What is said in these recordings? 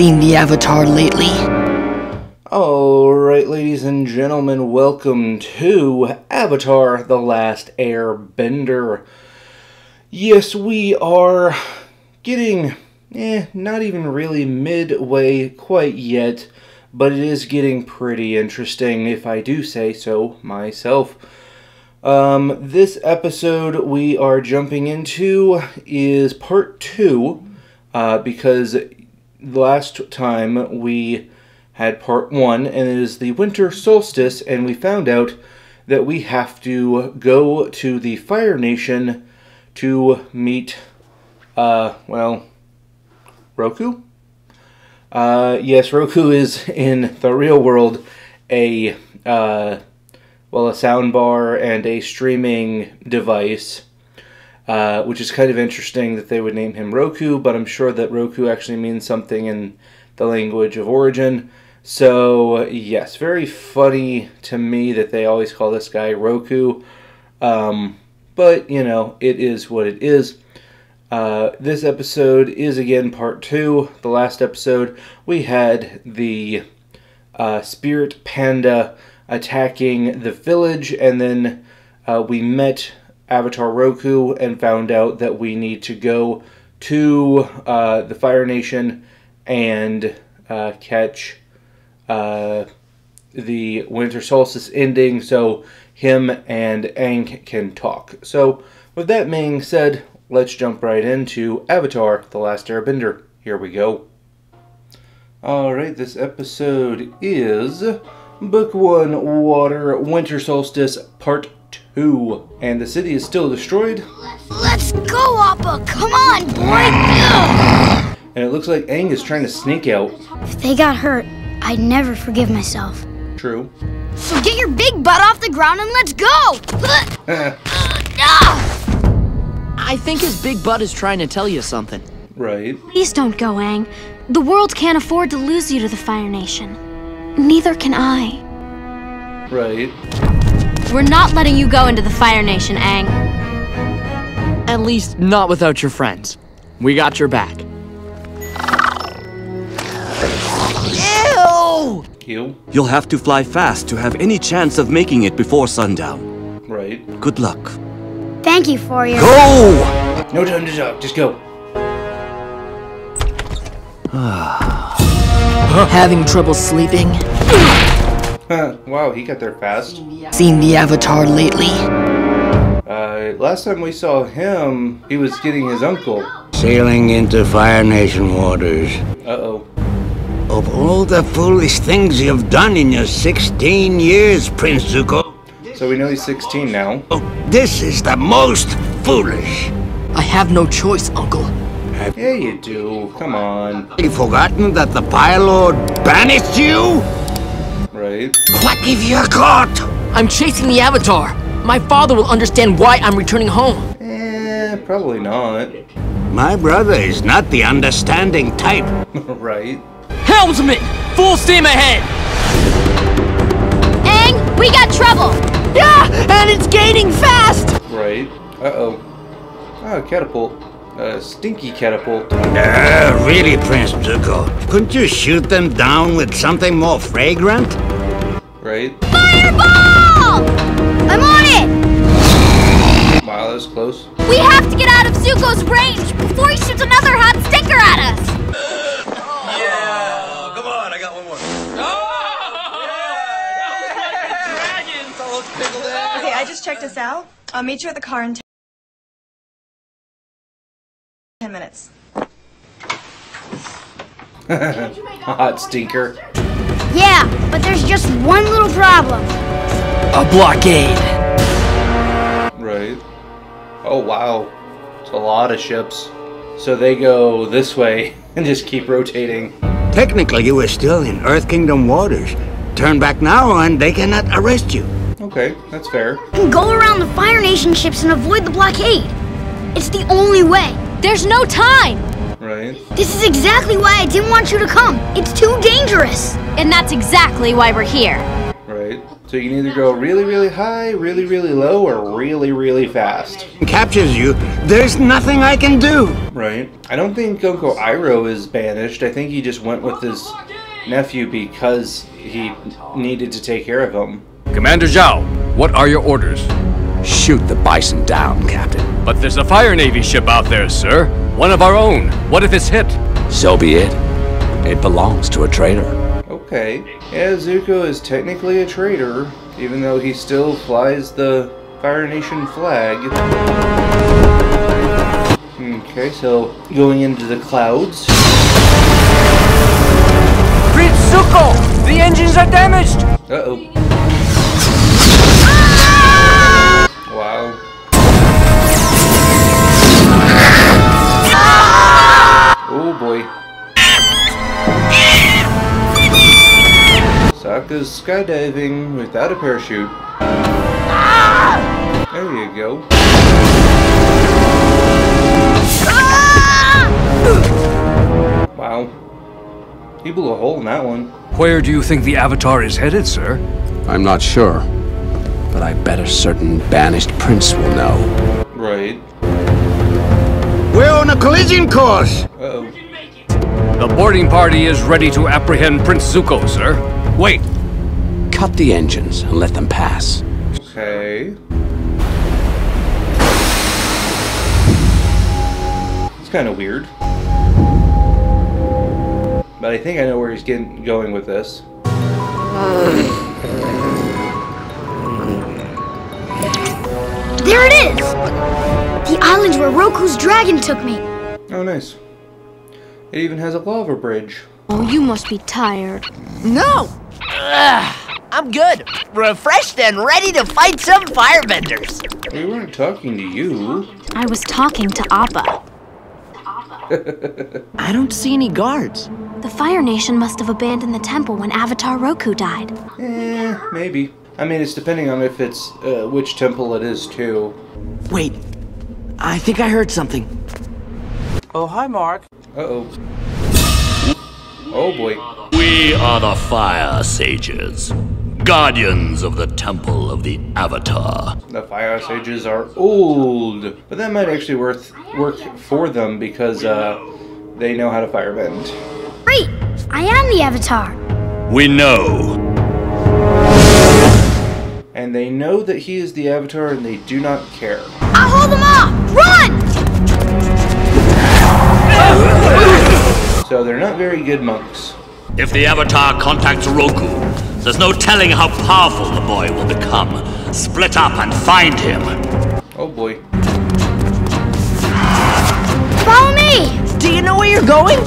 Seen the Avatar lately? Alright, ladies and gentlemen, welcome to Avatar The Last Airbender. Yes, we are getting, eh, not even really midway quite yet, but it is getting pretty interesting, if I do say so myself. Um, this episode we are jumping into is part two, uh, because last time we had part one, and it is the winter solstice, and we found out that we have to go to the Fire Nation to meet, uh, well, Roku? Uh, yes, Roku is in the real world a, uh, well, a soundbar and a streaming device, uh, which is kind of interesting that they would name him Roku, but I'm sure that Roku actually means something in the language of origin. So, yes, very funny to me that they always call this guy Roku. Um, but, you know, it is what it is. Uh, this episode is again part two. The last episode, we had the uh, spirit panda attacking the village, and then uh, we met Avatar Roku and found out that we need to go to uh, the Fire Nation and uh, catch uh, the winter solstice ending so him and Aang can talk. So, with that being said, let's jump right into Avatar The Last Airbender. Here we go. Alright, this episode is Book 1 Water Winter Solstice Part 2. And the city is still destroyed. Let's go, Appa! Come on, boy! And it looks like Aang is trying to sneak out. If they got hurt, I'd never forgive myself. True. So get your big butt off the ground and let's go! Ah! I think his big butt is trying to tell you something. right. Please don't go, Aang. The world can't afford to lose you to the Fire Nation. Neither can I. Right. We're not letting you go into the Fire Nation, Aang. At least not without your friends. We got your back. Ew! Heal. You'll have to fly fast to have any chance of making it before sundown. Right. Good luck. Thank you for your. Go! No time to talk, just go. Ah. Having trouble sleeping? wow, he got there fast. Seen the Avatar lately? Uh, last time we saw him, he was getting his uncle. Sailing into Fire Nation waters. Uh-oh. Of all the foolish things you've done in your 16 years, Prince Zuko, So we know he's 16 now. oh, this is the most foolish. I have no choice, Uncle. Yeah, you do. Come on. Have you forgotten that the Fire Lord banished you? Right. What have you got? I'm chasing the Avatar. My father will understand why I'm returning home. Eh, probably not. My brother is not the understanding type. right. Helmsman! Full steam ahead! Aang, we got trouble! Yeah! And it's gaining fast! Right. Uh-oh. Oh, catapult. Uh, stinky catapult. Ah, really, Prince Zuko. Couldn't you shoot them down with something more fragrant? Right. Fireball! I'm on it! Wow, that was close. We have to get out of Zuko's range before he shoots another hot stinker at us! Yeah! Come on, I got one more. Oh! Yeah! Dragons! Okay, I just checked us out. I'll meet you at the car in 10 minutes. Hot stinker. Yeah, but there's just one little problem. A blockade! Right. Oh, wow. It's a lot of ships. So they go this way and just keep rotating. Technically, you were still in Earth Kingdom waters. Turn back now and they cannot arrest you. Okay, that's fair. We can go around the Fire Nation ships and avoid the blockade. It's the only way. There's no time! Right. This is exactly why I didn't want you to come. It's too dangerous. And that's exactly why we're here. Right. So you can either go really, really high, really, really low, or really, really fast. Captures you, there's nothing I can do. Right. I don't think Uncle Iroh is banished. I think he just went with his nephew because he needed to take care of him. Commander Zhao, what are your orders? Shoot the bison down, Captain. But there's a Fire Navy ship out there, sir. One of our own. What if it's hit? So be it. It belongs to a traitor. Okay. Yeah, Zuko is technically a traitor, even though he still flies the Fire Nation flag. Okay, so going into the clouds. Prince Zuko! The engines are damaged! Uh-oh. Sokka's skydiving without a parachute. There you go. Wow. He blew a hole in that one. Where do you think the Avatar is headed, sir? I'm not sure, but I bet a certain banished prince will know. Right. We're on a collision course. Uh-oh. The boarding party is ready to apprehend Prince Zuko, sir. Wait! Cut the engines and let them pass. Okay. It's kind of weird. But I think I know where he's getting going with this. There it is! The island where Roku's dragon took me. Oh, nice. It even has a lava bridge. Oh, you must be tired. No! Ugh, I'm good. Refreshed and ready to fight some firebenders. We weren't talking to you. I was talking to Appa. I don't see any guards. The Fire Nation must have abandoned the temple when Avatar Roku died. Eh, maybe. I mean, it's depending on if it's uh, which temple it is, too. Wait, I think I heard something. Oh, hi, Mark. Uh-oh. Oh, boy. We are the Fire Sages, guardians of the Temple of the Avatar. The Fire Sages are old. But that might actually worth work for them because uh, they know how to firebend. Great! I am the Avatar. We know. And they know that he is the Avatar and they do not care. I'll hold them off! Run! So they're not very good monks. If the Avatar contacts Roku, there's no telling how powerful the boy will become. Split up and find him. Oh boy. Follow me! Do you know where you're going?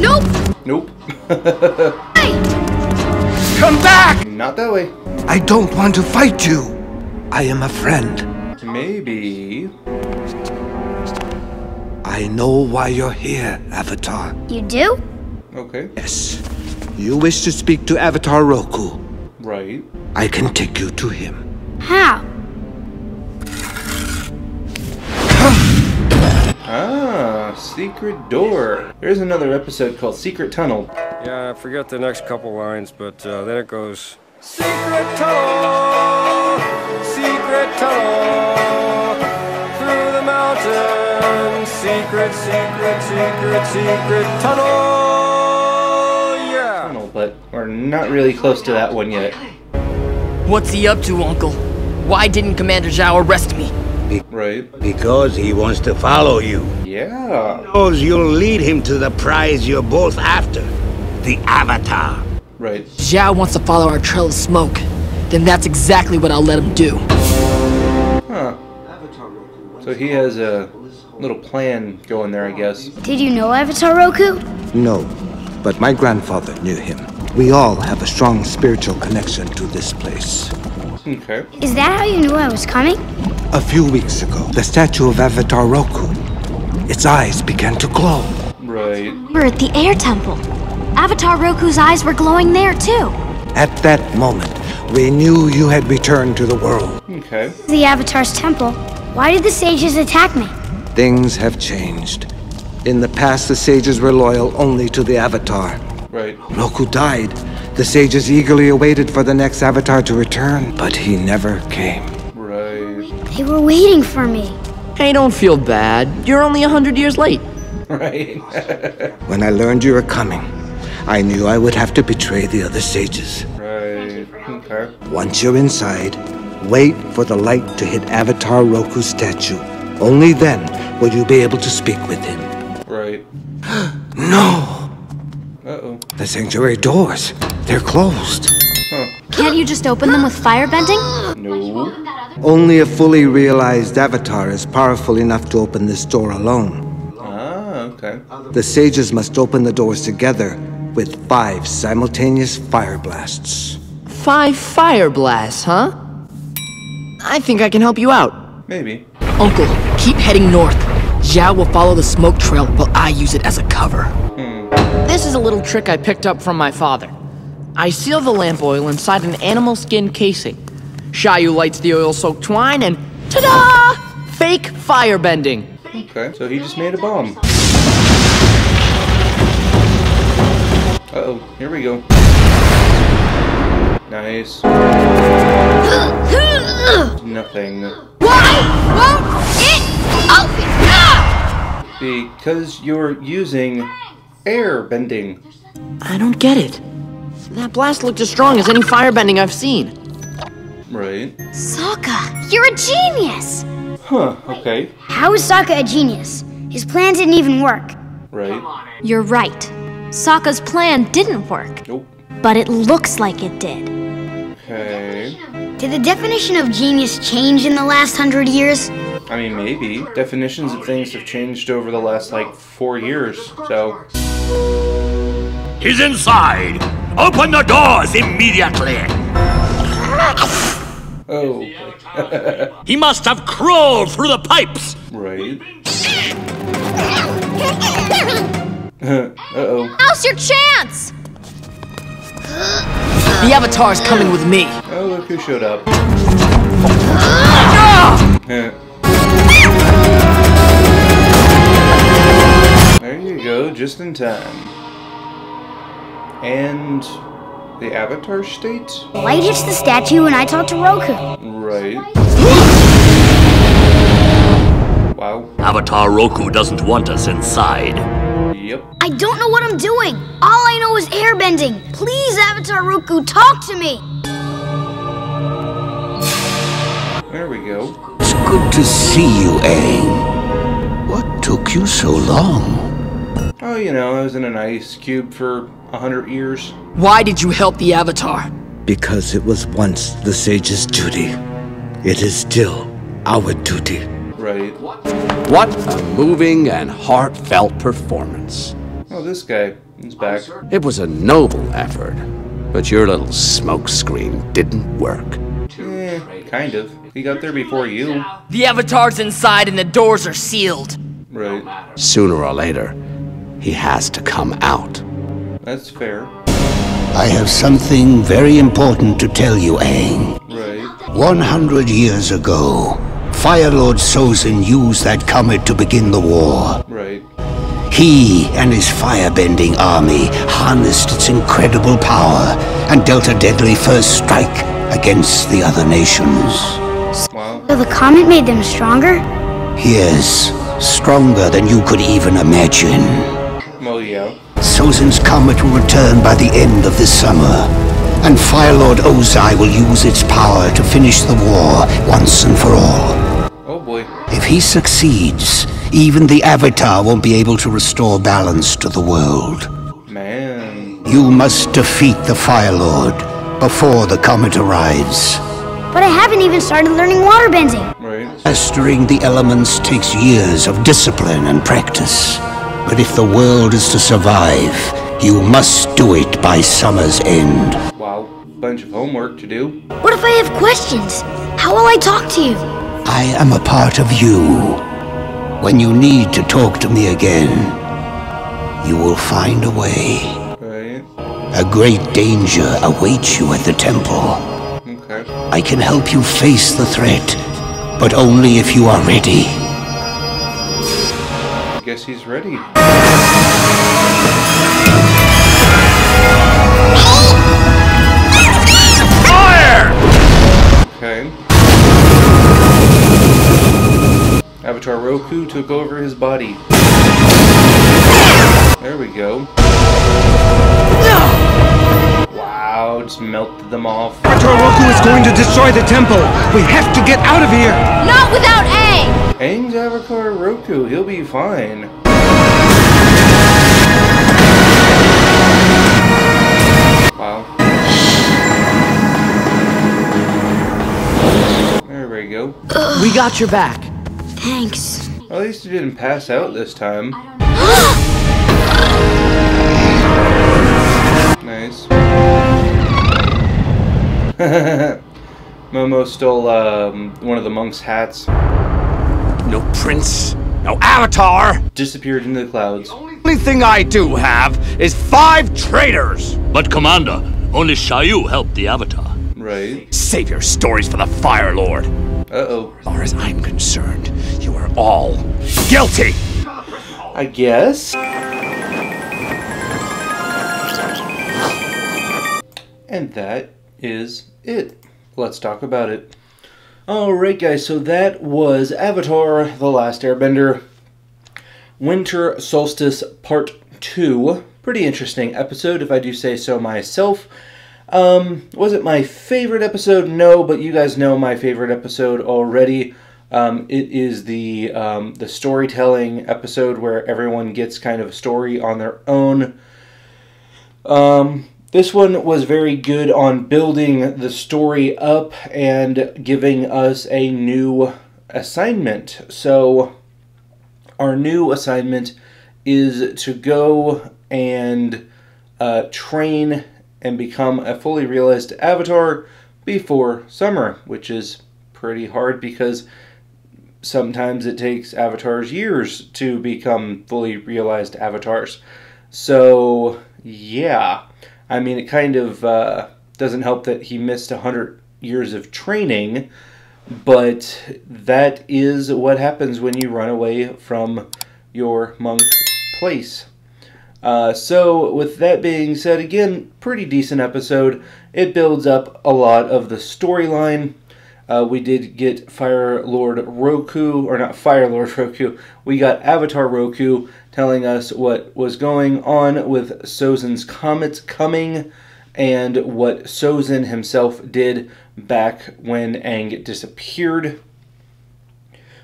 Nope! Nope. Hey! Come back! not that way. I don't want to fight you. I am a friend. Maybe. I know why you're here, Avatar. You do? Okay. Yes. You wish to speak to Avatar Roku. Right. I can take you to him. How? Ah, secret door. There's another episode called Secret Tunnel. Yeah, I forget the next couple lines, but uh, then it goes Secret tunnel, secret tunnel through the mountain, Secret, secret, secret, secret tunnel. Yeah. Tunnel, but we're not really close to that one yet. What's he up to, Uncle? Why didn't Commander Zhao arrest me? Right. Because he wants to follow you. Yeah. Knows you'll lead him to the prize you're both after. The Avatar. Right. Zhao wants to follow our trail of smoke. Then that's exactly what I'll let him do. Huh. So he has a little plan going there, I guess. Did you know Avatar Roku? No, but my grandfather knew him. We all have a strong spiritual connection to this place. Okay. Is that how you knew I was coming? A few weeks ago, the statue of Avatar Roku, its eyes began to glow. Right. We're at the Air Temple. Avatar Roku's eyes were glowing there, too. At that moment, we knew you had returned to the world. Okay. The Avatar's temple. Why did the sages attack me? Things have changed. In the past, the sages were loyal only to the Avatar. Right. Roku died, The sages eagerly awaited for the next avatar to return, but he never came. Right. They were waiting for me. Hey, don't feel bad. You're only a hundred years late. Right. When I learned you were coming, I knew I would have to betray the other sages. right. Okay. Once you're inside, wait for the light to hit Avatar Roku's statue. Only then will you be able to speak with him. Right. No! Uh-oh. The sanctuary doors, they're closed. Can't you just open them with firebending? No. Only a fully realized Avatar is powerful enough to open this door alone. Ah, okay. The sages must open the doors together with five simultaneous fire blasts. Five fire blasts, huh? I think I can help you out. Maybe. Uncle, keep heading north. Zhao will follow the smoke trail while I use it as a cover. This is a little trick I picked up from my father. I seal the lamp oil inside an animal skin casing. Shayu lights the oil-soaked twine and ta-da! Fake firebending. Okay, so he just made a bomb. Uh-oh, here we go. Nice. Nothing. Why won't it open up? Because you're using air bending. I don't get it. That blast looked as strong as any firebending I've seen. Right. Sokka, you're a genius! Huh, okay. How is Sokka a genius? His plan didn't even work. Right. You're right. Sokka's plan didn't work. Nope. But it looks like it did. Okay. Did the definition of genius change in the last hundred years? I mean, maybe. Definitions of things have changed over the last, like, four years, so... He's inside! Open the doors immediately! Oh. He must have crawled through the pipes! right. Uh-oh. Now's your chance! The Avatar's coming with me. Oh, look who showed up. There you go, just in time. And the Avatar state? Light hits the statue and I talk to Roku. Right. Wow. Avatar Roku doesn't want us inside. Yep. I don't know what I'm doing. All I know is airbending. Please, Avatar Roku, talk to me. There we go. It's good to see you, Aang. What took you so long? Oh, you know, I was in an ice cube for a hundred years. Why did you help the Avatar? Because it was once the sage's duty. It is still our duty. Right. What a moving and heartfelt performance. Oh, this guy is back. It was a noble effort, but your little smokescreen didn't work. Eh, kind of. He got there before you. The Avatar's inside and the doors are sealed. Right. Sooner or later, he has to come out. That's fair. I have something very important to tell you, Aang. Right. 100 years ago, Fire Lord Sozin used that comet to begin the war. Right. He and his firebending army harnessed its incredible power and dealt a deadly first strike against the other nations. Wow. So the comet made them stronger? Yes, stronger than you could even imagine. Well, yeah. Sozin's comet will return by the end of this summer, and Fire Lord Ozai will use its power to finish the war once and for all. Oh boy. If he succeeds, even the Avatar won't be able to restore balance to the world. Man. You must defeat the Fire Lord before the comet arrives. But I haven't even started learning waterbending. Right. Mastering the elements takes years of discipline and practice. But if the world is to survive, you must do it by summer's end. Wow. A bunch of homework to do. What if I have questions? How will I talk to you? I am a part of you. When you need to talk to me again, you will find a way. Right. A great danger awaits you at the temple. Okay. I can help you face the threat, but only if you are ready guess he's ready. Fire! Okay. Avatar Roku took over his body. There we go. Wow, just melted them off. Avatar Roku is going to destroy the temple. We have to get out of here. Not without Aang. Aang's Avatar Roku, he'll be fine. Wow. There we go. We got your back. Thanks. Well, at least you didn't pass out this time. Nice. Momo stole um, one of the monk's hats. No prince, no avatar. Disappeared into the clouds. Only thing I do have is five traitors. But Commander, only Shyu helped the Avatar. Right. Save your stories for the Fire Lord. Uh-oh. As far as I'm concerned, you are all guilty. I guess. And that is it. Let's talk about it. Alright guys, so that was Avatar The Last Airbender Winter Solstice Part 2. Pretty interesting episode, if I do say so myself. Um, was it my favorite episode? No, but you guys know my favorite episode already. Um, it is the um, the storytelling episode where everyone gets kind of a story on their own. Um, this one was very good on building the story up and giving us a new assignment. So, our new assignment is to go and uh, train and become a fully realized avatar before summer, which is pretty hard because sometimes it takes avatars years to become fully realized avatars. So, yeah. I mean, it kind of uh, doesn't help that he missed 100 years of training, but that is what happens when you run away from your monk place. Uh, so, with that being said, again, pretty decent episode. It builds up a lot of the storyline. Uh, we did get Fire Lord Roku, or not Fire Lord Roku, we got Avatar Roku telling us what was going on with Sozin's Comet coming and what Sozin himself did back when Aang disappeared,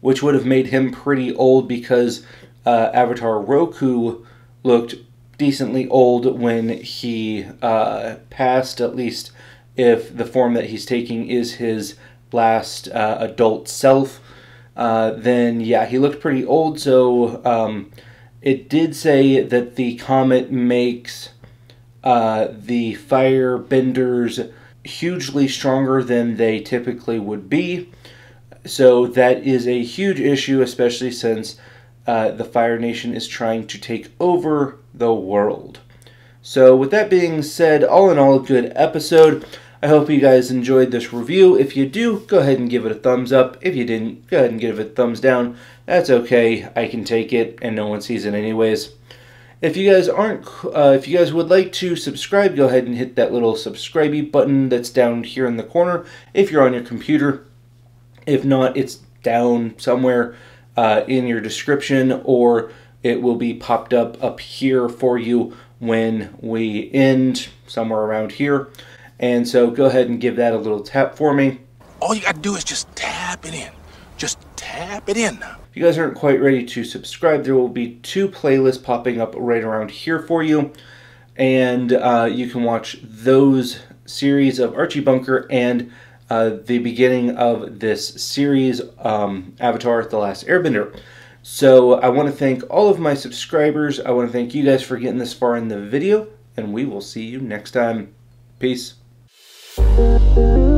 which would have made him pretty old because uh, Avatar Roku looked decently old when he uh, passed, at least if the form that he's taking is his last uh, adult self. Uh, then, yeah, he looked pretty old, so um, it did say that the comet makes uh, the firebenders hugely stronger than they typically would be. So that is a huge issue, especially since uh, the Fire Nation is trying to take over the world. So, with that being said, all in all, a good episode. I hope you guys enjoyed this review. If you do, go ahead and give it a thumbs up. If you didn't, go ahead and give it a thumbs down. That's okay. I can take it, and no one sees it anyways. If you guys aren't, uh, if you guys would like to subscribe, go ahead and hit that little subscribe button that's down here in the corner. If you're on your computer, if not, it's down somewhere uh, in your description, or it will be popped up up here for you when we end somewhere around here. And so go ahead and give that a little tap for me. All you got to do is just tap it in. Just tap it in. If you guys aren't quite ready to subscribe, there will be two playlists popping up right around here for you. And uh, you can watch those series of Archie Bunker and uh, the beginning of this series, um, Avatar The Last Airbender. So I want to thank all of my subscribers. I want to thank you guys for getting this far in the video. And we will see you next time. Peace. You.